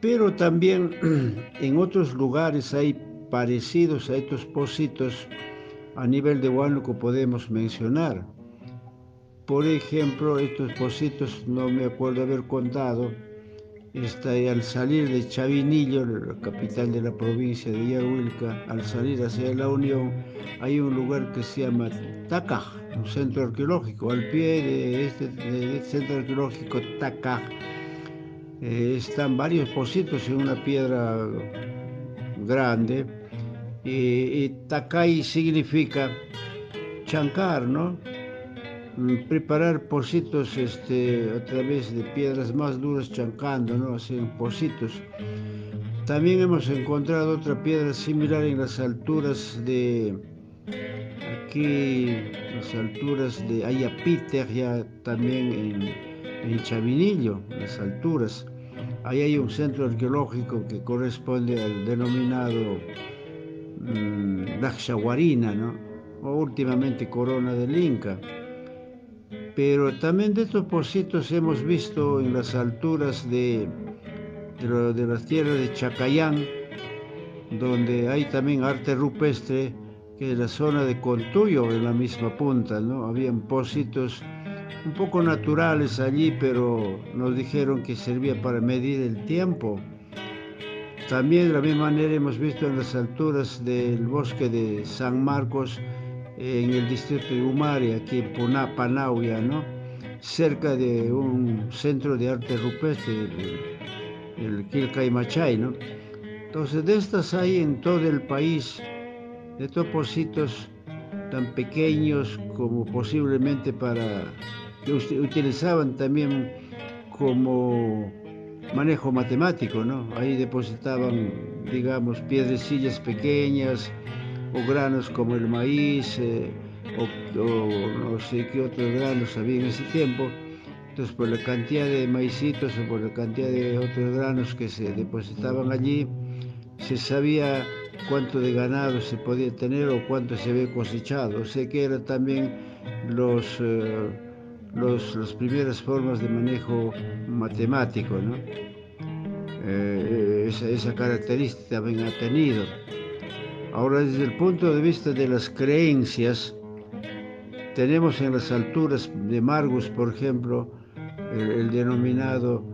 Pero también en otros lugares hay parecidos a estos pocitos a nivel de Huánuco podemos mencionar. Por ejemplo, estos pocitos no me acuerdo haber contado, está al salir de Chavinillo, la capital de la provincia de Yahuilca, al salir hacia la Unión, hay un lugar que se llama Tacaj, un centro arqueológico. Al pie de este, este centro arqueológico Tacaj eh, están varios pocitos en una piedra grande. Y, y significa chancar, ¿no? Mm, preparar pocitos este, a través de piedras más duras chancando, ¿no? Hacen pocitos. También hemos encontrado otra piedra similar en las alturas de aquí, las alturas de Ayapiter, ya también en, en Chavinillo, las alturas. Ahí hay un centro arqueológico que corresponde al denominado mmm, ¿no? O últimamente Corona del Inca pero también de estos pocitos hemos visto en las alturas de, de, las tierras de Chacayán, donde hay también arte rupestre, que es la zona de Contuyo, en la misma punta, ¿no? Habían pocitos un poco naturales allí, pero nos dijeron que servía para medir el tiempo. También de la misma manera hemos visto en las alturas del bosque de San Marcos, en el distrito de Umari, aquí en Panauia, ¿no? cerca de un centro de arte rupestre, el, el Machay, ¿no? Entonces, de estas hay en todo el país, de topocitos tan pequeños como posiblemente para, que utilizaban también como manejo matemático, ¿no? Ahí depositaban, digamos, piedrecillas pequeñas, o granos como el maíz, eh, o, no sé qué otros granos había en ese tiempo. Entonces, por la cantidad de maicitos o por la cantidad de otros granos que se depositaban allí, se sabía cuánto de ganado se podía tener o cuánto se había cosechado. Sé que eran también los, eh, los, las primeras formas de manejo matemático, ¿no? Eh, esa, característica también ha tenido. Ahora, desde el punto de vista de las creencias, tenemos en las alturas de Margus, por ejemplo, el, denominado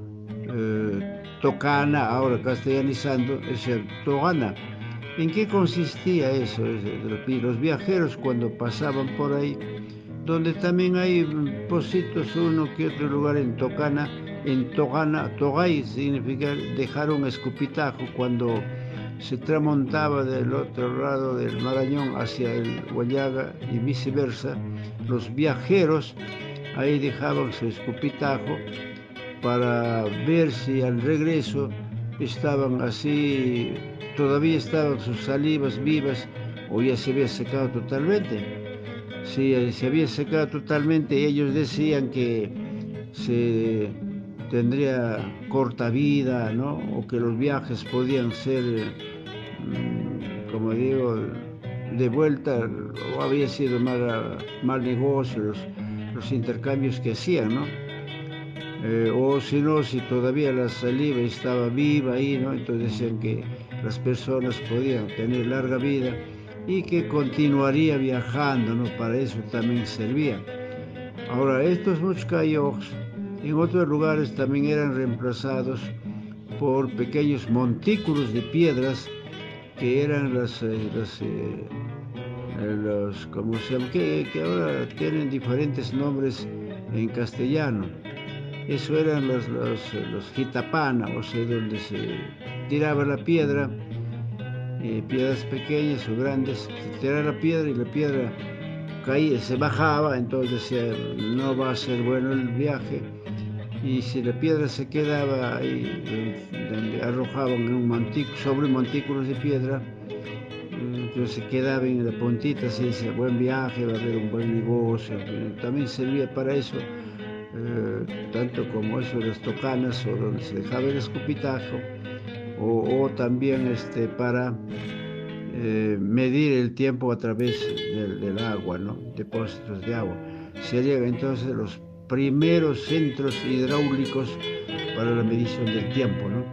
eh, Tocana, ahora castellanizando, es el Togana. ¿En qué consistía eso? Los viajeros cuando pasaban por ahí, donde también hay positos uno que otro lugar en Tocana, en Togana, Togay significa dejar un escupitajo cuando se tramontaba del otro lado del Marañón hacia el Guayaga y viceversa, los viajeros ahí dejaban su escupitajo para ver si al regreso estaban así, todavía estaban sus salivas vivas o ya se había secado totalmente. Si se había secado totalmente, ellos decían que se tendría corta vida, ¿no? O que los viajes podían ser, mm, como digo, de vuelta, o había sido mal, mal negocio los, intercambios que hacían, ¿no? Eh, o si no, si todavía la saliva estaba viva ahí, ¿no? Entonces decían que las personas podían tener larga vida y que continuaría viajando, ¿no? Para eso también servía. Ahora, estos muchcayos en otros lugares también eran reemplazados por pequeños montículos de piedras que eran las, eh, eh, los, como se que, que, ahora tienen diferentes nombres en castellano. Eso eran los, los, los sea, donde se tiraba la piedra, piedras pequeñas o grandes, se tiraba la piedra y la piedra caía, se bajaba, entonces no va a ser bueno el viaje y si la piedra se quedaba ahí, donde arrojaban un montículo, sobre montículos de piedra, entonces se quedaba en la puntita, se dice buen viaje, va a haber un buen negocio, también servía para eso, eh, tanto como eso las tocanas o donde se dejaba el escupitajo, o, también este, para eh, medir el tiempo a través del, agua, ¿no? depósitos de agua. Serían entonces los primeros centros hidráulicos para la medición del tiempo. ¿no?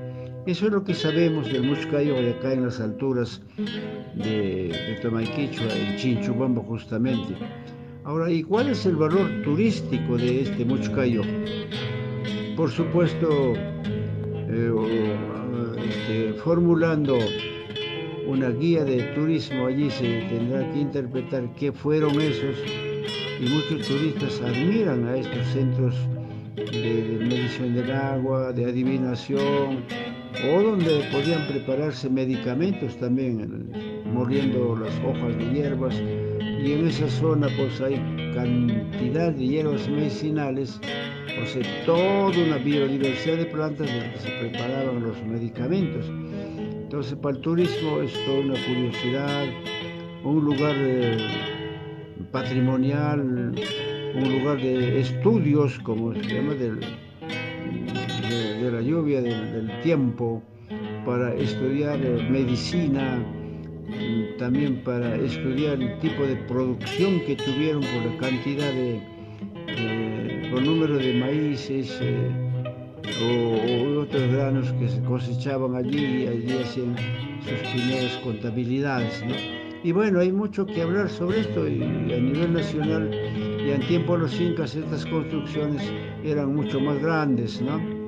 Eso es lo que sabemos del Muchcayo de acá en las alturas de, de Tomaiquichua, en Chinchubamba justamente. Ahora, ¿y cuál es el valor turístico de este Muchcayo? Por supuesto, eh, este, formulando una guía de turismo allí se tendrá que interpretar qué fueron esos y muchos turistas admiran a estos centros de, medición del agua, de adivinación o donde podían prepararse medicamentos también, moliendo las hojas de hierbas y en esa zona pues hay cantidad de hierbas medicinales, o sea, toda una biodiversidad de plantas de que se preparaban los medicamentos. Entonces para el turismo es toda una curiosidad, un lugar eh, patrimonial, un lugar de estudios, como se llama, de, la lluvia, del, tiempo, para estudiar eh, medicina, también para estudiar el tipo de producción que tuvieron por la cantidad de, por número de maíces eh, o, otros granos que se cosechaban allí y allí hacían sus primeras contabilidades. Y bueno, hay mucho que hablar sobre esto y a nivel nacional y en tiempo de los incas estas construcciones eran mucho más grandes, ¿no?